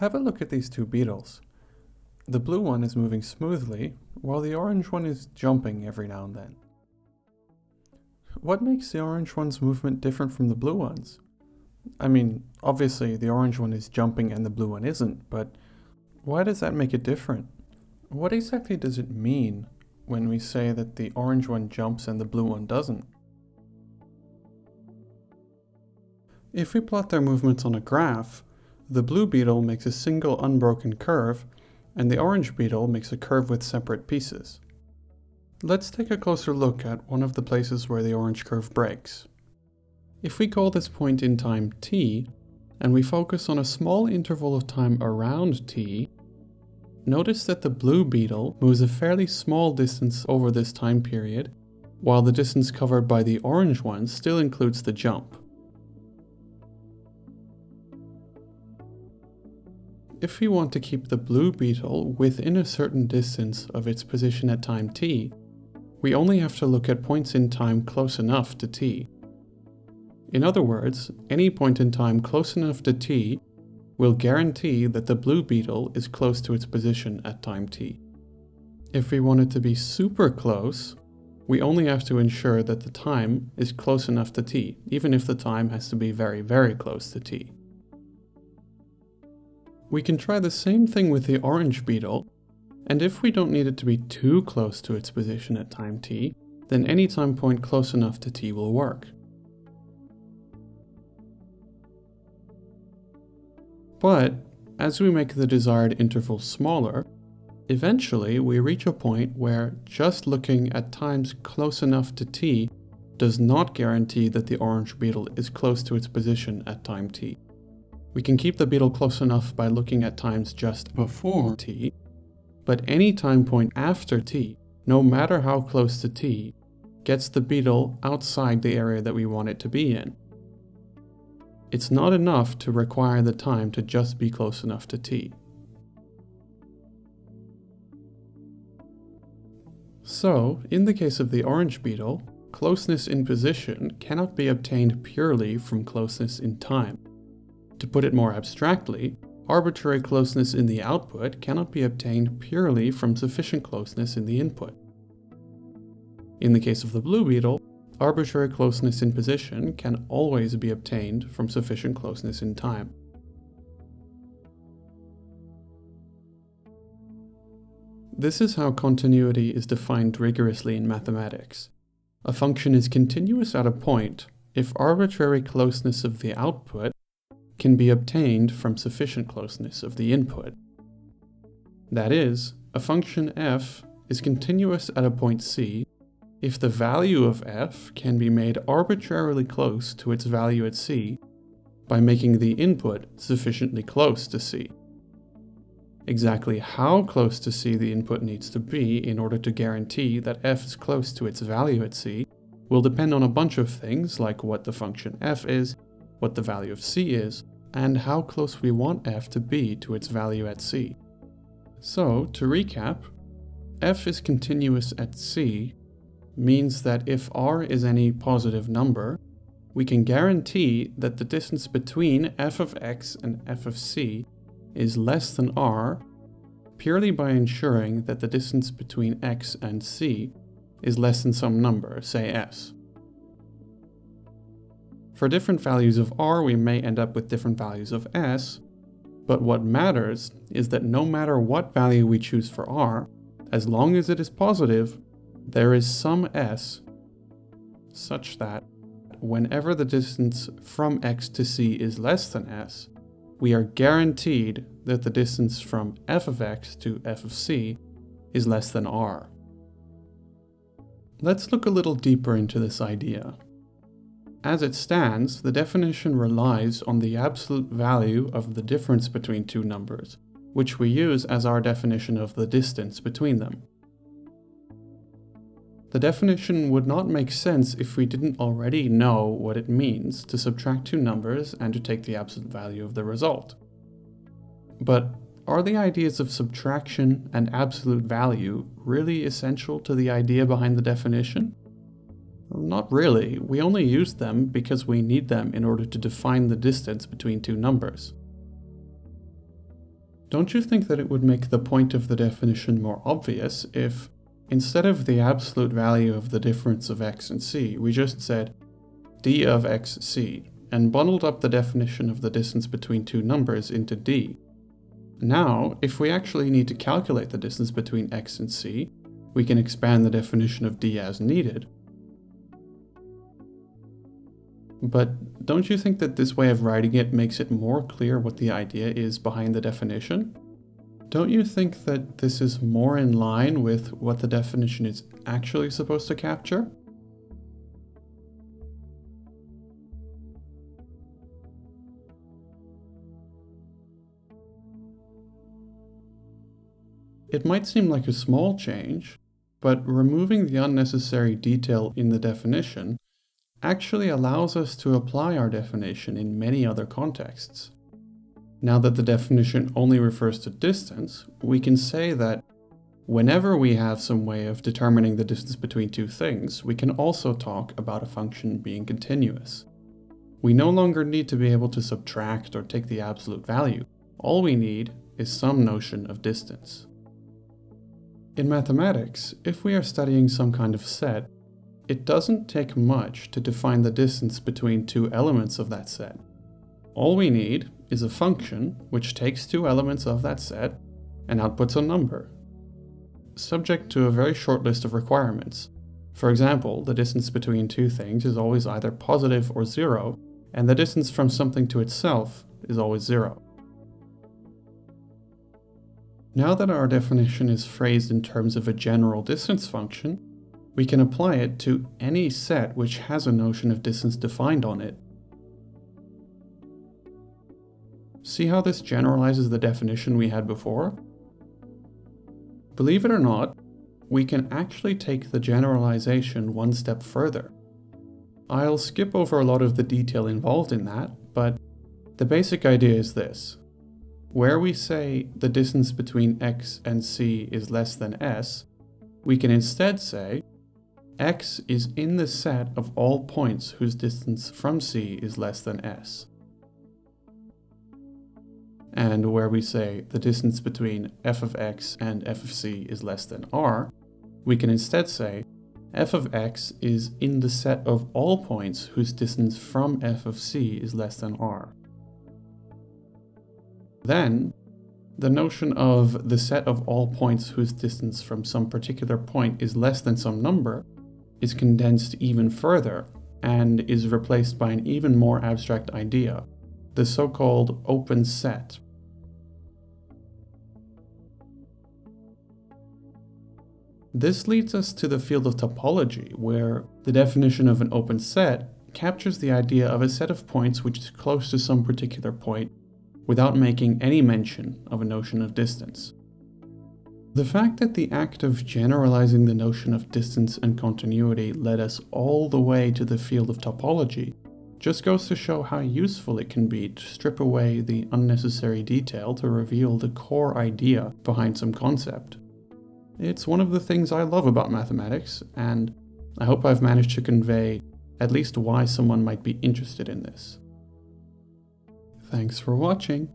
Have a look at these two beetles. The blue one is moving smoothly, while the orange one is jumping every now and then. What makes the orange one's movement different from the blue one's? I mean, obviously the orange one is jumping and the blue one isn't, but why does that make it different? What exactly does it mean when we say that the orange one jumps and the blue one doesn't? If we plot their movements on a graph, the blue beetle makes a single unbroken curve, and the orange beetle makes a curve with separate pieces. Let's take a closer look at one of the places where the orange curve breaks. If we call this point in time t, and we focus on a small interval of time around t, notice that the blue beetle moves a fairly small distance over this time period, while the distance covered by the orange one still includes the jump. If we want to keep the blue beetle within a certain distance of its position at time t, we only have to look at points in time close enough to t. In other words, any point in time close enough to t will guarantee that the blue beetle is close to its position at time t. If we want it to be super close, we only have to ensure that the time is close enough to t, even if the time has to be very, very close to t. We can try the same thing with the orange beetle, and if we don't need it to be too close to its position at time t, then any time point close enough to t will work. But, as we make the desired interval smaller, eventually we reach a point where just looking at times close enough to t does not guarantee that the orange beetle is close to its position at time t. We can keep the beetle close enough by looking at times just before t, but any time point after t, no matter how close to t, gets the beetle outside the area that we want it to be in. It's not enough to require the time to just be close enough to t. So, in the case of the orange beetle, closeness in position cannot be obtained purely from closeness in time. To put it more abstractly, arbitrary closeness in the output cannot be obtained purely from sufficient closeness in the input. In the case of the blue beetle, arbitrary closeness in position can always be obtained from sufficient closeness in time. This is how continuity is defined rigorously in mathematics. A function is continuous at a point if arbitrary closeness of the output can be obtained from sufficient closeness of the input. That is, a function f is continuous at a point c if the value of f can be made arbitrarily close to its value at c by making the input sufficiently close to c. Exactly how close to c the input needs to be in order to guarantee that f is close to its value at c will depend on a bunch of things like what the function f is, what the value of c is, and how close we want f to be to its value at c. So, to recap, f is continuous at c means that if r is any positive number, we can guarantee that the distance between f of x and f of c is less than r purely by ensuring that the distance between x and c is less than some number, say s. For different values of r, we may end up with different values of s, but what matters is that no matter what value we choose for r, as long as it is positive, there is some s such that whenever the distance from x to c is less than s, we are guaranteed that the distance from f of x to f of c is less than r. Let's look a little deeper into this idea. As it stands, the definition relies on the absolute value of the difference between two numbers, which we use as our definition of the distance between them. The definition would not make sense if we didn't already know what it means to subtract two numbers and to take the absolute value of the result. But are the ideas of subtraction and absolute value really essential to the idea behind the definition? Not really, we only use them because we need them in order to define the distance between two numbers. Don't you think that it would make the point of the definition more obvious if, instead of the absolute value of the difference of x and c, we just said d of xc, and bundled up the definition of the distance between two numbers into d. Now, if we actually need to calculate the distance between x and c, we can expand the definition of d as needed. But don't you think that this way of writing it makes it more clear what the idea is behind the definition? Don't you think that this is more in line with what the definition is actually supposed to capture? It might seem like a small change, but removing the unnecessary detail in the definition actually allows us to apply our definition in many other contexts. Now that the definition only refers to distance, we can say that whenever we have some way of determining the distance between two things, we can also talk about a function being continuous. We no longer need to be able to subtract or take the absolute value. All we need is some notion of distance. In mathematics, if we are studying some kind of set, it doesn't take much to define the distance between two elements of that set. All we need is a function which takes two elements of that set and outputs a number, subject to a very short list of requirements. For example, the distance between two things is always either positive or zero, and the distance from something to itself is always zero. Now that our definition is phrased in terms of a general distance function, we can apply it to any set which has a notion of distance defined on it. See how this generalizes the definition we had before? Believe it or not, we can actually take the generalization one step further. I'll skip over a lot of the detail involved in that, but the basic idea is this. Where we say the distance between x and c is less than s, we can instead say x is in the set of all points whose distance from c is less than s. And where we say the distance between f of x and f of c is less than r, we can instead say f of x is in the set of all points whose distance from f of c is less than r. Then, the notion of the set of all points whose distance from some particular point is less than some number is condensed even further and is replaced by an even more abstract idea, the so-called open set. This leads us to the field of topology, where the definition of an open set captures the idea of a set of points which is close to some particular point without making any mention of a notion of distance. The fact that the act of generalizing the notion of distance and continuity led us all the way to the field of topology just goes to show how useful it can be to strip away the unnecessary detail to reveal the core idea behind some concept. It's one of the things I love about mathematics, and I hope I've managed to convey at least why someone might be interested in this. Thanks for watching.